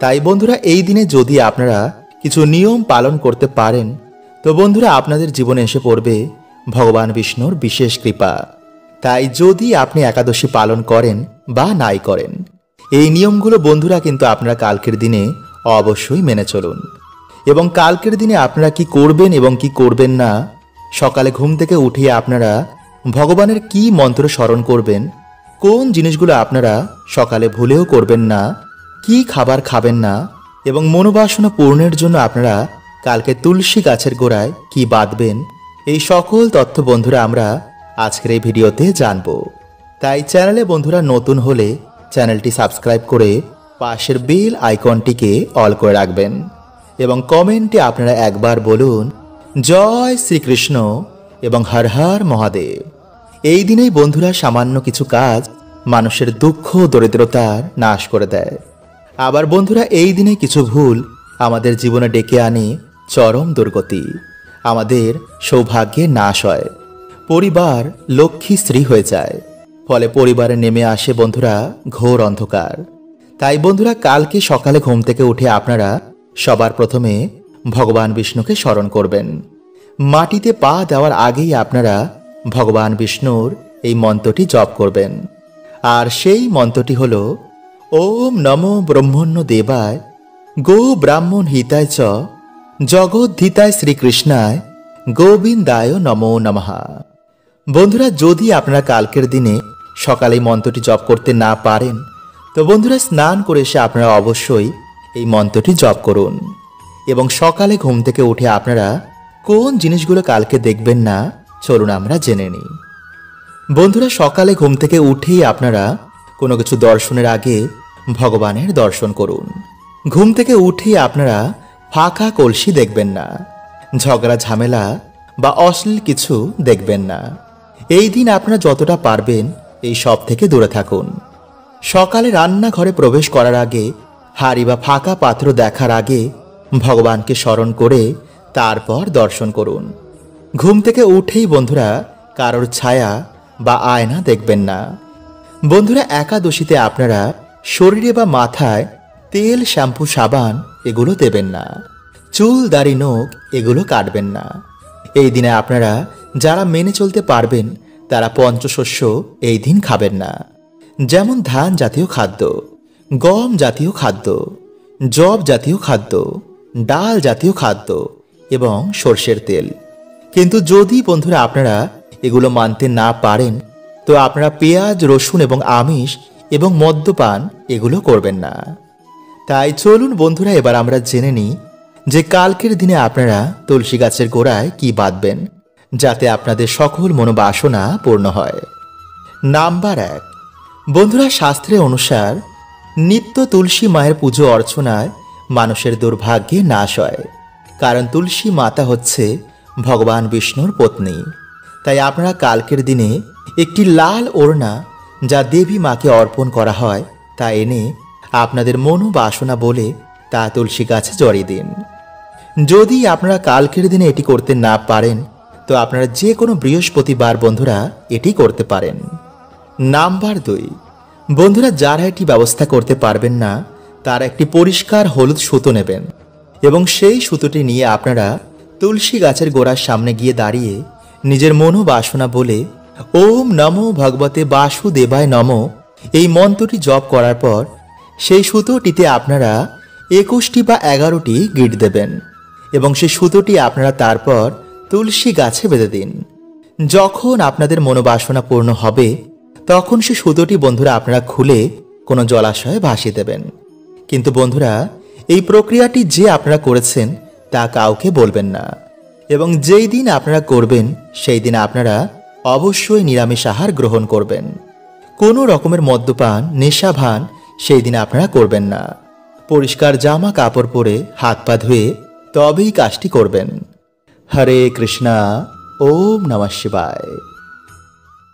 তাই বন্ধুরা, এই দিনে যদি আপনারা কিছু নিয়ম পালন করতে পারেন, তো বন্ধুরা আপনাদের জীবনে এসে পড়বে ভগবান বিষ্ণুর বিশেষ কৃপা। তাই যদি আপনি একাদশী পালন করেন বা নাই করেন, এই নিয়মগুলো বন্ধুরা কিন্তু আপনারা কালকের দিনে অবশ্যই মেনে চলুন। এবং কালকের দিনে আপনারা কি করবেন এবং কি করবেন না, সকালে ঘুম থেকে উঠিয়ে আপনারা ভগবানের কি মন্ত্র স্মরণ করবেন, কোন জিনিসগুলো আপনারা সকালে ভুলেও করবেন না কি খাবার খাবেন না এবং মনোবাসনা পূর্ণের জন্য আপনারা কালকে তুলসী গাছের গোড়ায় কি বাঁধবেন? এই সকল তথ্য বন্ধুরা আমরা আজকের এই ভিডিওতে জানব। তাই চ্যানেলে বন্ধুরা নতুন হলে চ্যানেলটি সাবস্ক্রাইব করে পাশের বেল আইকনটিকে অল করে রাখবেন এবং কমেন্টে আপনারা একবার বলুন, জয় শ্রীকৃষ্ণ এবং হর হর মহাদেব। এই দিনেই বন্ধুরা সামান্য কিছু কাজ মানুষের দুঃখ দরিদ্রতার নাশ করে দেয়। আবার বন্ধুরা, এই দিনে কিছু ভুল আমাদের জীবনে ডেকে আনে চরম দুর্গতি। আমাদের সৌভাগ্যে নাশ হয়। পরিবার লক্ষ্মী স্ত্রী হয়ে যায়। ফলে পরিবারে নেমে আসে বন্ধুরা ঘোর অন্ধকার। তাই বন্ধুরা, কালকে সকালে ঘুম থেকে উঠে আপনারা সবার প্রথমে ভগবান বিষ্ণুকে স্মরণ করবেন। মাটিতে পা দেওয়ার আগেই আপনারা ভগবান বিষ্ণুর এই মন্ত্রটি জপ করবেন। আর সেই মন্ত্রটি হল ওম নমো ব্রহ্মণ্য দেবায়, গো ব্রাহ্মণ হিতায় চ জগদ্ধিতায় শ্রীকৃষ্ণায়, গোবিন্দায় নমো নমহা বন্ধুরা, যদি আপনারা কালকের দিনে সকালে মন্ত্রটি জপ করতে না পারেন, তো বন্ধুরা, স্নান করে এসে আপনারা অবশ্যই এই মন্ত্রটি জপ করুন। এবং সকালে ঘুম থেকে উঠে আপনারা কোন জিনিসগুলো কালকে দেখবেন না, চলুন আমরা জেনে নিই। বন্ধুরা, সকালে ঘুম থেকে উঠেই আপনারা কোনো কিছু দর্শনের আগে ভগবানের দর্শন করুন। ঘুম থেকে উঠেই আপনারা ফাঁকা কলসি দেখবেন না, ঝগড়া, ঝামেলা বা অশ্লীল কিছু দেখবেন না। এই দিন আপনারা যতটা পারবেন এই সব থেকে দূরে থাকুন। সকালে রান্নাঘরে প্রবেশ করার আগে, হাড়ি বা ফাঁকা পাত্র দেখার আগে ভগবানকে স্মরণ করে তারপর দর্শন করুন। ঘুম থেকে উঠেই বন্ধুরা কারোর ছায়া বা আয়না দেখবেন না। বন্ধুরা, একাদশীতে আপনারা শরীরে বা মাথায় তেল, শ্যাম্পু, সাবান এগুলো দেবেন না। চুল, দাড়ি, নখ এগুলো কাটবেন না। এই দিনে আপনারা যারা মেনে চলতে পারবেন, তারা পঞ্চশস্য এই দিন খাবেন না। যেমন ধান জাতীয় খাদ্য, গম জাতীয় খাদ্য জব জাতীয় খাদ্য, ডাল জাতীয় খাদ্য এবং সর্ষের তেল। কিন্তু যদি বন্ধুরা, আপনারা এগুলো মানতে না পারেন তো আপনারা পেঁয়াজ, রসুন এবং আমিষ এবং মদ্যপান এগুলো করবেন না। তাই চলুন বন্ধুরা, এবার আমরা জেনে নিই যে কালকের দিনে আপনারা তুলসী গাছের গোড়ায় কি বাঁধবেন, যাতে আপনাদের সকল মনোবাসনা পূর্ণ হয়। নাম্বার এক, বন্ধুরা, শাস্ত্রে অনুসার নিত্য তুলসী মায়ের পুজো অর্চনায় মানুষের দুর্ভাগ্যে নাশ হয়, কারণ তুলসী মাতা হচ্ছে ভগবান বিষ্ণুর পত্নী। তাই আপনারা কালকের দিনে একটি লাল ওড়না যা দেবী মাকে অর্পণ করা হয়, তা এনে আপনাদের মনোবাসনা বলে তা তুলসী গাছে জড়িয়ে দিন। যদি আপনারা কালকের দিনে এটি করতে না পারেন, তো আপনারা যে কোনো বৃহস্পতিবার বন্ধুরা এটি করতে পারেন। নাম্বার দুই, বন্ধুরা যারা এটি ব্যবস্থা করতে পারবেন না, তারা একটি পরিষ্কার হলুদ সুতো নেবেন এবং সেই সুতোটি নিয়ে আপনারা তুলসী গাছের গোড়ার সামনে গিয়ে দাঁড়িয়ে নিজের মনোবাসনা বলে, ওম নমো ভগবতে বাসুদেবায় নম। এই মন্ত্রটি জপ করার পর, সেই সুতোটিতে আপনারা একুশটি বা এগারোটি গিট দেবেন এবং সেই সুতোটি আপনারা তারপর তুলসী গাছে বেঁধে দিন। যখন আপনাদের মনোবাসনা পূর্ণ হবে, তখন সে সুতোটি বন্ধুরা আপনারা খুলে কোনো জলাশয়ে ভাসিয়ে দেবেন। কিন্তু বন্ধুরা, এই প্রক্রিয়াটি যে আপনারা করেছেন তা কাউকে বলবেন না। এবং যেই দিন আপনারা করবেন, সেই দিন আপনারা অবশ্যই নিরামিষ আহার গ্রহণ করবেন। কোনো রকমের মদ্যপান, নেশাভান সেই দিন আপনারা করবেন না। পরিষ্কার জামা কাপড় পরে হাত পা ধুয়ে তবেই কাজটি করবেন। হরে কৃষ্ণা, ওম নমঃ শিবায়।